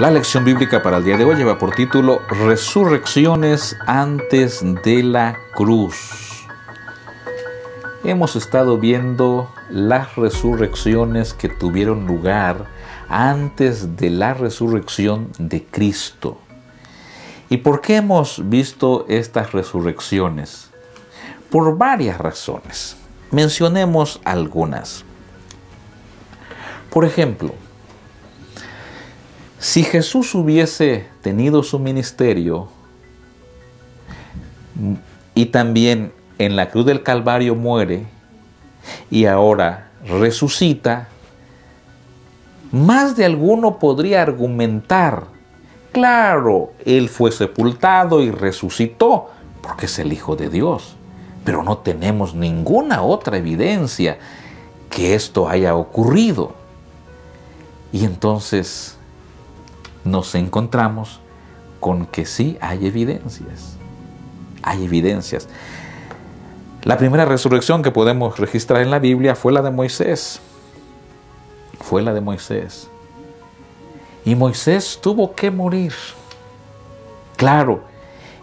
La lección bíblica para el día de hoy lleva por título Resurrecciones antes de la cruz. Hemos estado viendo las resurrecciones que tuvieron lugar antes de la resurrección de Cristo. ¿Y por qué hemos visto estas resurrecciones? Por varias razones. Mencionemos algunas. Por ejemplo, si Jesús hubiese tenido su ministerio y también en la cruz del Calvario muere y ahora resucita, más de alguno podría argumentar, claro, Él fue sepultado y resucitó porque es el Hijo de Dios, pero no tenemos ninguna otra evidencia que esto haya ocurrido. Y entonces nos encontramos con que sí hay evidencias. Hay evidencias. La primera resurrección que podemos registrar en la Biblia fue la de Moisés. Fue la de Moisés. Y Moisés tuvo que morir. Claro,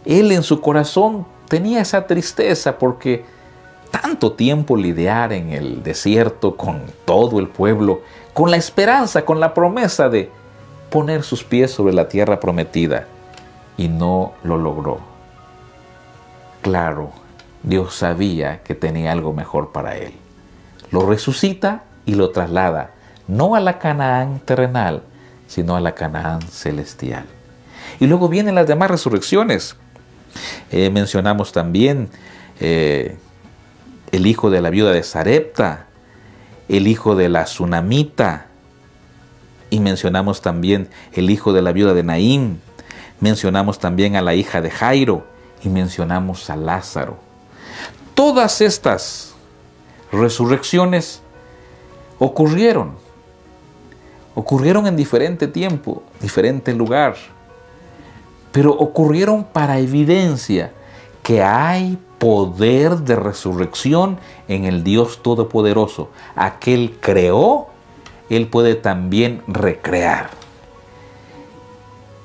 él en su corazón tenía esa tristeza porque tanto tiempo lidiar en el desierto con todo el pueblo, con la esperanza, con la promesa de poner sus pies sobre la tierra prometida y no lo logró. Claro, Dios sabía que tenía algo mejor para él. Lo resucita y lo traslada, no a la Canaán terrenal, sino a la Canaán celestial. Y luego vienen las demás resurrecciones. Eh, mencionamos también eh, el hijo de la viuda de Sarepta, el hijo de la tsunamita, y mencionamos también el hijo de la viuda de Naín, mencionamos también a la hija de Jairo y mencionamos a Lázaro. Todas estas resurrecciones ocurrieron, ocurrieron en diferente tiempo, diferente lugar, pero ocurrieron para evidencia que hay poder de resurrección en el Dios Todopoderoso. Aquel creó él puede también recrear.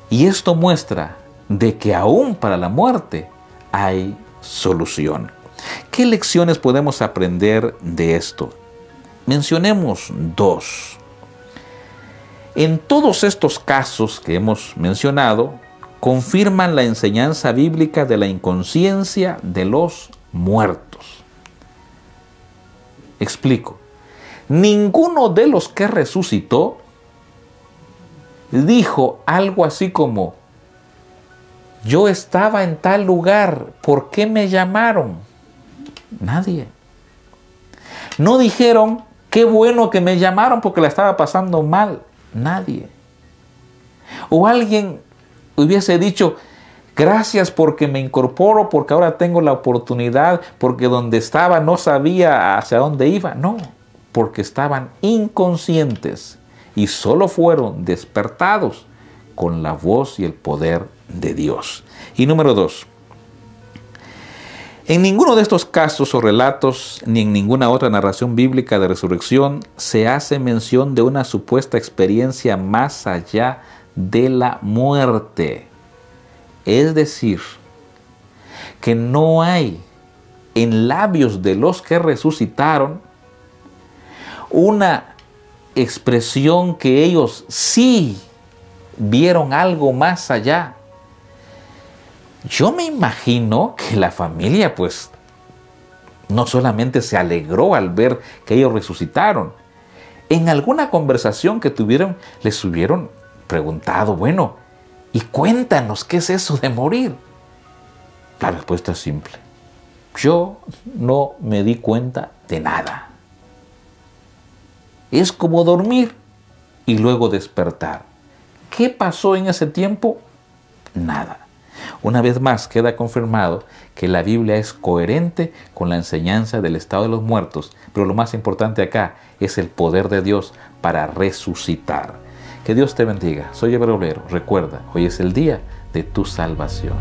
Y esto muestra de que aún para la muerte hay solución. ¿Qué lecciones podemos aprender de esto? Mencionemos dos. En todos estos casos que hemos mencionado, confirman la enseñanza bíblica de la inconsciencia de los muertos. Explico ninguno de los que resucitó dijo algo así como, yo estaba en tal lugar, ¿por qué me llamaron? Nadie. No dijeron, qué bueno que me llamaron porque la estaba pasando mal. Nadie. O alguien hubiese dicho, gracias porque me incorporo, porque ahora tengo la oportunidad, porque donde estaba no sabía hacia dónde iba. No porque estaban inconscientes y solo fueron despertados con la voz y el poder de Dios. Y número dos, en ninguno de estos casos o relatos, ni en ninguna otra narración bíblica de resurrección, se hace mención de una supuesta experiencia más allá de la muerte. Es decir, que no hay en labios de los que resucitaron una expresión que ellos sí vieron algo más allá. Yo me imagino que la familia pues no solamente se alegró al ver que ellos resucitaron, en alguna conversación que tuvieron les hubieron preguntado, bueno, y cuéntanos qué es eso de morir. La respuesta es simple. Yo no me di cuenta de nada es como dormir y luego despertar. ¿Qué pasó en ese tiempo? Nada. Una vez más queda confirmado que la Biblia es coherente con la enseñanza del estado de los muertos, pero lo más importante acá es el poder de Dios para resucitar. Que Dios te bendiga. Soy Eber Recuerda, hoy es el día de tu salvación.